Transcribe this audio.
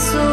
isso